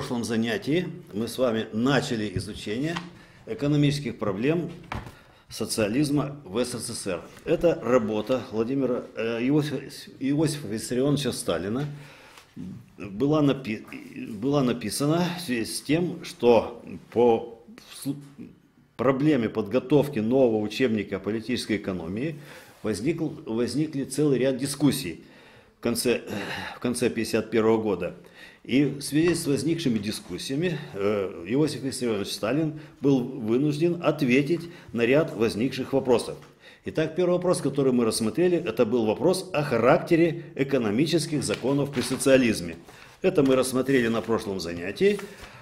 прошлом занятии мы с вами начали изучение экономических проблем социализма в СССР. Это работа Владимира э, Иосифа, Иосифа Виссарионовича Сталина была, напи была написана в связи с тем, что по проблеме подготовки нового учебника политической экономии возник, возникли целый ряд дискуссий в конце, в конце 1951 года. И в связи с возникшими дискуссиями э, Иосиф Виссарионович Сталин был вынужден ответить на ряд возникших вопросов. Итак, первый вопрос, который мы рассмотрели, это был вопрос о характере экономических законов при социализме. Это мы рассмотрели на прошлом занятии,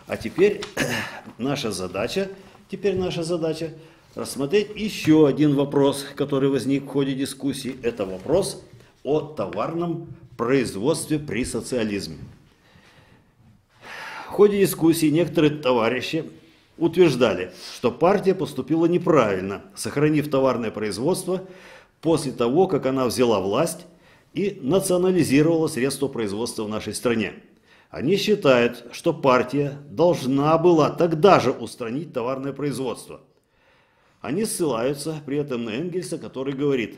а теперь наша задача, теперь наша задача рассмотреть еще один вопрос, который возник в ходе дискуссии. Это вопрос о товарном производстве при социализме. Ходе дискуссии некоторые товарищи утверждали, что партия поступила неправильно, сохранив товарное производство после того, как она взяла власть и национализировала средства производства в нашей стране. Они считают, что партия должна была тогда же устранить товарное производство. Они ссылаются при этом на Энгельса, который говорит,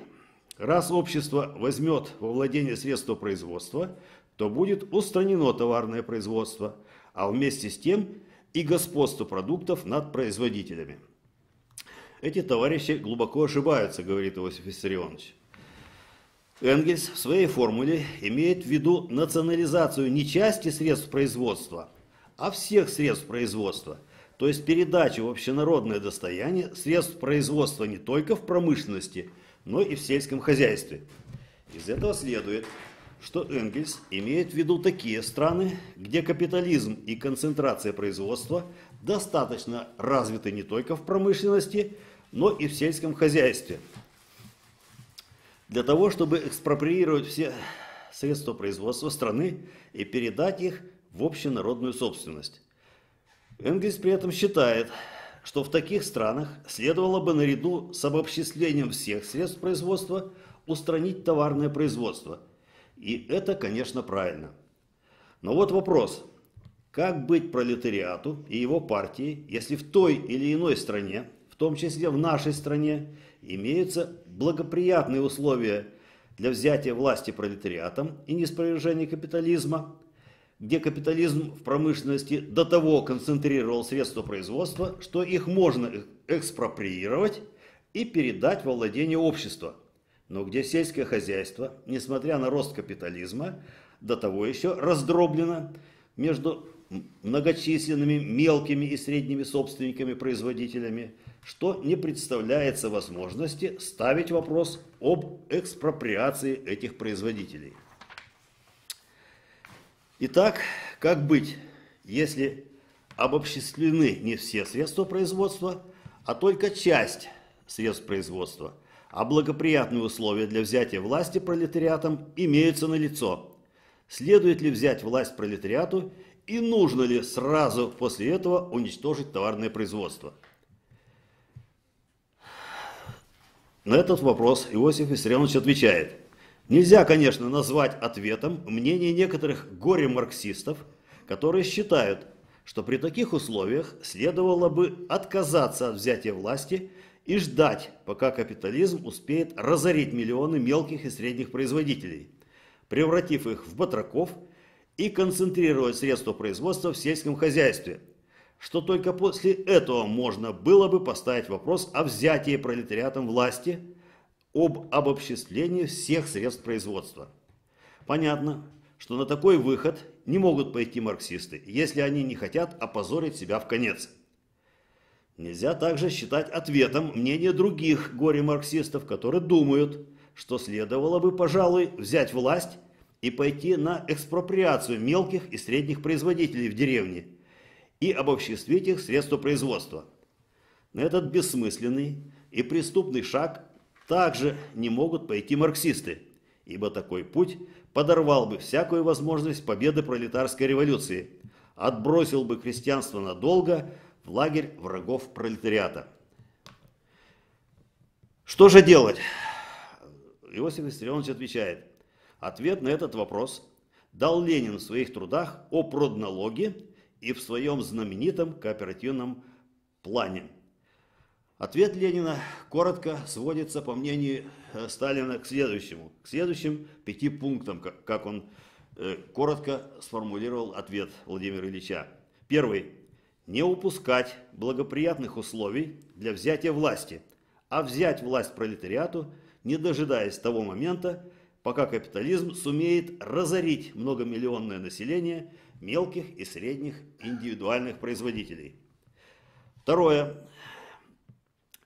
раз общество возьмет во владение средства производства, то будет устранено товарное производство – а вместе с тем и господство продуктов над производителями. Эти товарищи глубоко ошибаются, говорит Иосиф Виссарионович. Энгельс в своей формуле имеет в виду национализацию не части средств производства, а всех средств производства, то есть передачу в общенародное достояние средств производства не только в промышленности, но и в сельском хозяйстве. Из этого следует, что Энгельс имеет в виду такие страны, где капитализм и концентрация производства достаточно развиты не только в промышленности, но и в сельском хозяйстве. Для того, чтобы экспроприировать все средства производства страны и передать их в общенародную собственность. Энгельс при этом считает, что в таких странах следовало бы наряду с обобществлением всех средств производства устранить товарное производство – и это, конечно, правильно. Но вот вопрос. Как быть пролетариату и его партии, если в той или иной стране, в том числе в нашей стране, имеются благоприятные условия для взятия власти пролетариатом и неспровержения капитализма, где капитализм в промышленности до того концентрировал средства производства, что их можно экспроприировать и передать во владение общества – но где сельское хозяйство, несмотря на рост капитализма, до того еще раздроблено между многочисленными мелкими и средними собственниками-производителями, что не представляется возможности ставить вопрос об экспроприации этих производителей. Итак, как быть, если обобществлены не все средства производства, а только часть средств производства – а благоприятные условия для взятия власти пролетариатом имеются налицо. Следует ли взять власть пролетариату и нужно ли сразу после этого уничтожить товарное производство? На этот вопрос Иосиф Виссарионович отвечает. Нельзя, конечно, назвать ответом мнение некоторых горе-марксистов, которые считают, что при таких условиях следовало бы отказаться от взятия власти и ждать, пока капитализм успеет разорить миллионы мелких и средних производителей, превратив их в батраков и концентрировать средства производства в сельском хозяйстве, что только после этого можно было бы поставить вопрос о взятии пролетариатом власти, об обобществлении всех средств производства. Понятно, что на такой выход не могут пойти марксисты, если они не хотят опозорить себя в конец. Нельзя также считать ответом мнение других горе-марксистов, которые думают, что следовало бы, пожалуй, взять власть и пойти на экспроприацию мелких и средних производителей в деревне и обобществить их средства производства. На этот бессмысленный и преступный шаг также не могут пойти марксисты, ибо такой путь подорвал бы всякую возможность победы пролетарской революции, отбросил бы крестьянство надолго, лагерь врагов пролетариата. Что же делать? Иосиф Виссарионович отвечает. Ответ на этот вопрос дал Ленин в своих трудах о проднологе и в своем знаменитом кооперативном плане. Ответ Ленина коротко сводится, по мнению э, Сталина, к следующему, к следующим пяти пунктам, как он э, коротко сформулировал ответ Владимира Ильича. Первый. Не упускать благоприятных условий для взятия власти, а взять власть пролетариату, не дожидаясь того момента, пока капитализм сумеет разорить многомиллионное население мелких и средних индивидуальных производителей. Второе.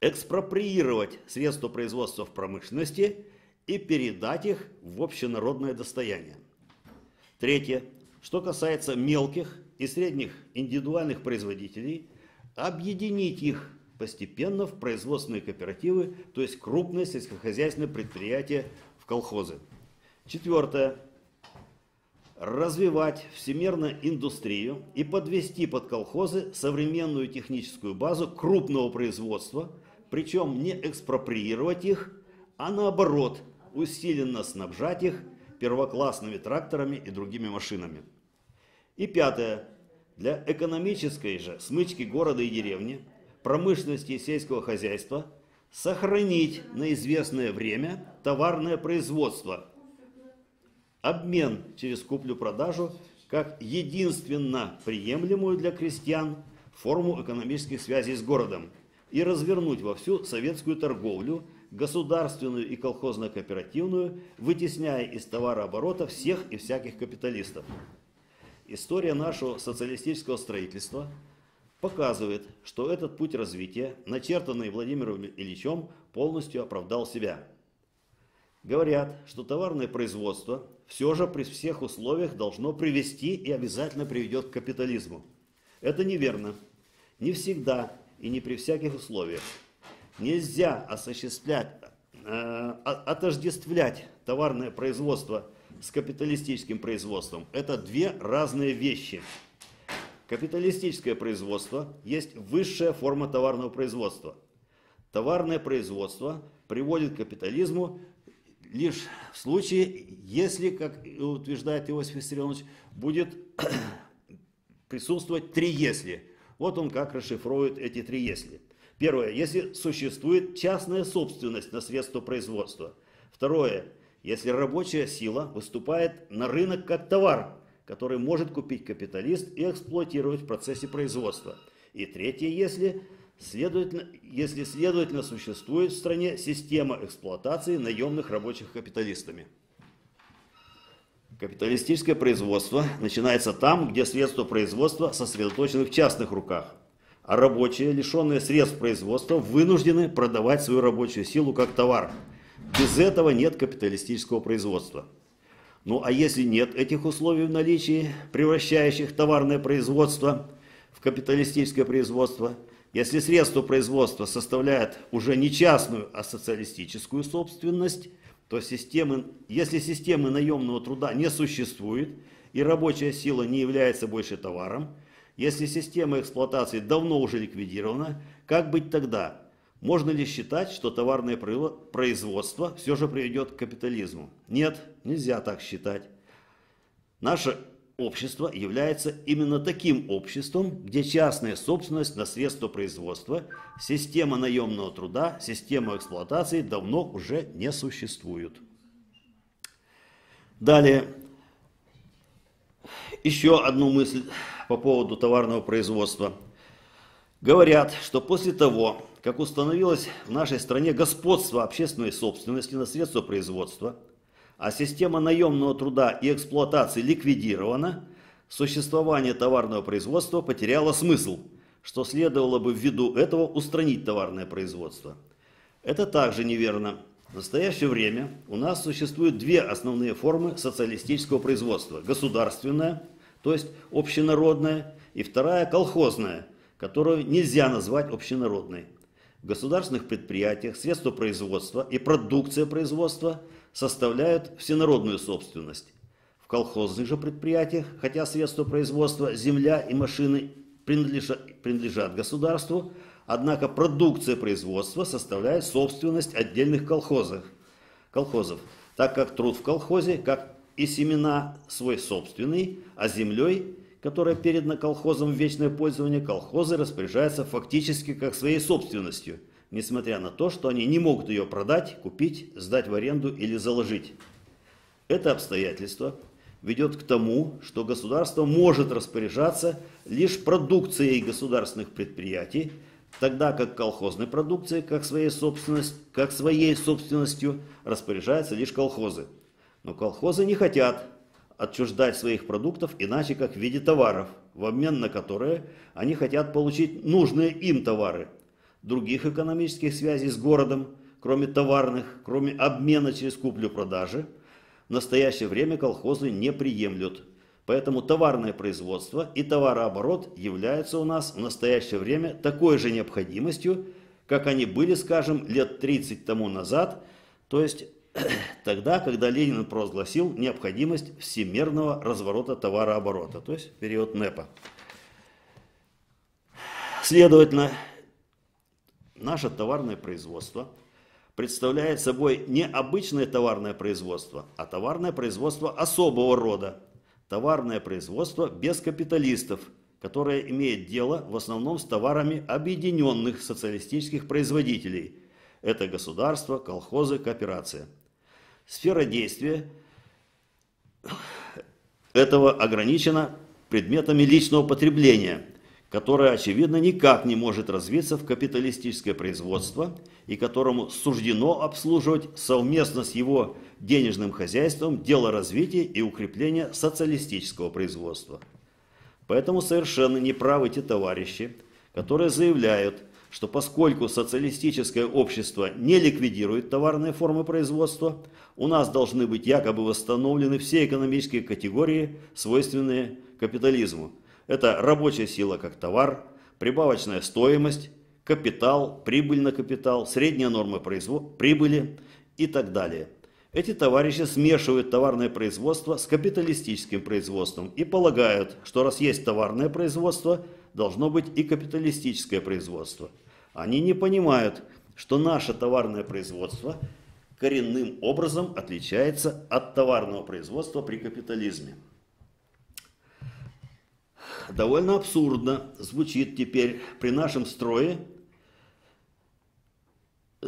Экспроприировать средства производства в промышленности и передать их в общенародное достояние. Третье. Что касается мелких и средних индивидуальных производителей, объединить их постепенно в производственные кооперативы, то есть крупные сельскохозяйственные предприятия в колхозы. Четвертое. Развивать всемирную индустрию и подвести под колхозы современную техническую базу крупного производства, причем не экспроприировать их, а наоборот усиленно снабжать их первоклассными тракторами и другими машинами. И пятое. Для экономической же смычки города и деревни, промышленности и сельского хозяйства сохранить на известное время товарное производство, обмен через куплю-продажу как единственно приемлемую для крестьян форму экономических связей с городом и развернуть во всю советскую торговлю, государственную и колхозно-кооперативную, вытесняя из товарооборота всех и всяких капиталистов. История нашего социалистического строительства показывает, что этот путь развития, начертанный Владимиром Ильичем, полностью оправдал себя. Говорят, что товарное производство все же при всех условиях должно привести и обязательно приведет к капитализму. Это неверно. Не всегда и не при всяких условиях. Нельзя осуществлять, э, отождествлять товарное производство с капиталистическим производством. Это две разные вещи. Капиталистическое производство есть высшая форма товарного производства. Товарное производство приводит к капитализму лишь в случае, если, как утверждает Иосиф Виссарионович, будет присутствовать три «если». Вот он как расшифрует эти три «если». Первое. Если существует частная собственность на средства производства. Второе если рабочая сила выступает на рынок как товар, который может купить капиталист и эксплуатировать в процессе производства. И третье, если следовательно, если следовательно существует в стране система эксплуатации наемных рабочих капиталистами. Капиталистическое производство начинается там, где средства производства сосредоточены в частных руках, а рабочие, лишенные средств производства, вынуждены продавать свою рабочую силу как товар – без этого нет капиталистического производства. Ну а если нет этих условий в наличии, превращающих товарное производство в капиталистическое производство, если средства производства составляют уже не частную, а социалистическую собственность, то системы, если системы наемного труда не существует и рабочая сила не является больше товаром, если система эксплуатации давно уже ликвидирована, как быть тогда? Можно ли считать, что товарное производство все же приведет к капитализму? Нет, нельзя так считать. Наше общество является именно таким обществом, где частная собственность на средства производства, система наемного труда, система эксплуатации давно уже не существуют. Далее, еще одну мысль по поводу товарного производства. Говорят, что после того, как установилось в нашей стране господство общественной собственности на средства производства, а система наемного труда и эксплуатации ликвидирована, существование товарного производства потеряло смысл, что следовало бы ввиду этого устранить товарное производство. Это также неверно. В настоящее время у нас существуют две основные формы социалистического производства. Государственное, то есть общенародное, и вторая колхозная, которую нельзя назвать общенародной государственных предприятиях средства производства и продукция производства составляют всенародную собственность. В колхозных же предприятиях, хотя средства производства, земля и машины принадлежат, принадлежат государству, однако продукция производства составляет собственность отдельных колхозов, колхозов, так как труд в колхозе, как и семена свой собственный, а землей которая передана колхозам в вечное пользование, колхозы распоряжаются фактически как своей собственностью, несмотря на то, что они не могут ее продать, купить, сдать в аренду или заложить. Это обстоятельство ведет к тому, что государство может распоряжаться лишь продукцией государственных предприятий, тогда как колхозной продукцией, как своей, собственность, как своей собственностью, распоряжаются лишь колхозы. Но колхозы не хотят отчуждать своих продуктов иначе как в виде товаров, в обмен на которые они хотят получить нужные им товары. Других экономических связей с городом, кроме товарных, кроме обмена через куплю-продажи – в настоящее время колхозы не приемлют. Поэтому товарное производство и товарооборот являются у нас в настоящее время такой же необходимостью, как они были, скажем, лет 30 тому назад, то есть тогда, когда Ленин провозгласил необходимость всемирного разворота товарооборота, то есть период НЭПа. Следовательно, наше товарное производство – представляет собой не обычное товарное производство, а товарное производство особого рода. Товарное производство без капиталистов, которое имеет дело в основном с товарами объединенных социалистических производителей. Это государство, колхозы, кооперация. Сфера действия этого ограничена предметами личного потребления – которое, очевидно, никак не может развиться в капиталистическое производство и которому суждено обслуживать совместно с его денежным хозяйством дело развития и укрепления социалистического производства. Поэтому совершенно неправы те товарищи, которые заявляют, что поскольку социалистическое общество не ликвидирует товарные формы производства, у нас должны быть якобы восстановлены все экономические категории, свойственные капитализму – это рабочая сила как товар, прибавочная стоимость, капитал, прибыль на капитал, средняя норма прибыли и так далее. Эти товарищи смешивают товарное производство с капиталистическим производством и полагают, что раз есть товарное производство, должно быть и капиталистическое производство. Они не понимают, что наше товарное производство коренным образом отличается от товарного производства при капитализме довольно абсурдно звучит теперь при нашем строе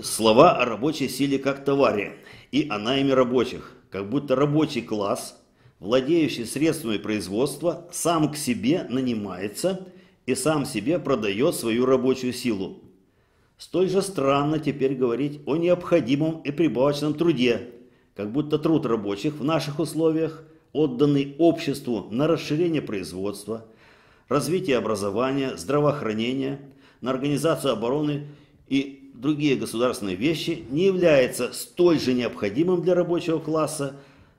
слова о рабочей силе как товаре и о найме рабочих, как будто рабочий класс, владеющий средствами производства, сам к себе нанимается и сам себе продает свою рабочую силу. Столь же странно теперь говорить о необходимом и прибавочном труде, как будто труд рабочих в наших условиях, отданный обществу на расширение производства – развитие образования, здравоохранения, на организацию обороны и другие государственные вещи не является столь же необходимым для рабочего класса,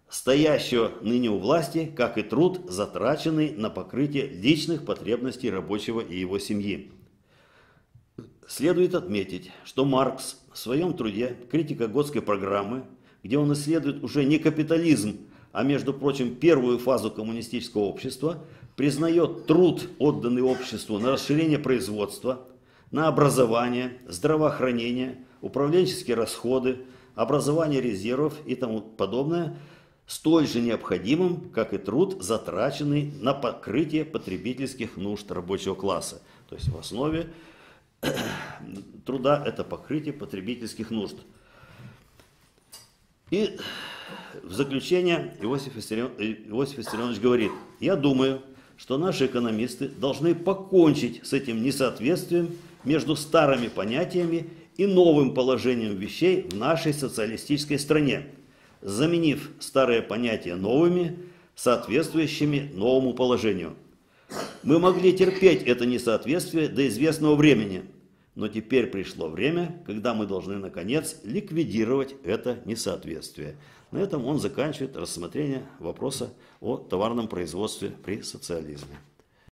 стоящего ныне у власти, как и труд, затраченный на покрытие личных потребностей рабочего и его семьи. Следует отметить, что Маркс в своем труде «Критика Готской программы», где он исследует уже не капитализм, а между прочим первую фазу коммунистического общества, признает труд, отданный обществу на расширение производства, на образование, здравоохранение, управленческие расходы, образование резервов и тому подобное, столь же необходимым, как и труд, затраченный на покрытие потребительских нужд рабочего класса. То есть в основе труда это покрытие потребительских нужд. И в заключение Иосиф Виссарионович говорит, я думаю, что наши экономисты должны покончить с этим несоответствием между старыми понятиями и новым положением вещей в нашей социалистической стране, заменив старые понятия новыми, соответствующими новому положению. Мы могли терпеть это несоответствие до известного времени, но теперь пришло время, когда мы должны, наконец, ликвидировать это несоответствие. На этом он заканчивает рассмотрение вопроса о товарном производстве при социализме.